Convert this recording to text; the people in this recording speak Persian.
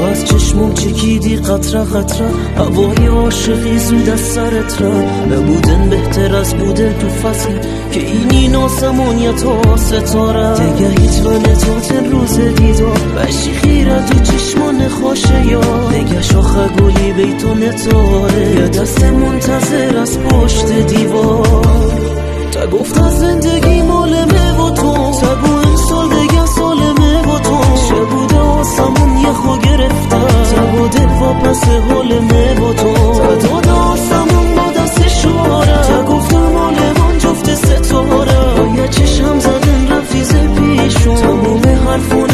تو از چشمم چکیدی قطره قطره. هوای عاشقی زود از سرت را. نبودن بهتر از بودن تو فصل. که اینی یا تا ستاره. دیگه هیچ تن روز دیدار بشی خیره تو چشمان خوشه یا. دیگه شاخه گلی بیتون نتاره یا دست منتظر از پشت دیوار. دل و پس حال حلمه با تو. تا داد آسمون با دست شعارم تا گفتم آلمان جفت ستاره یه چشم زدن رفیز پیشون. تموم حرفون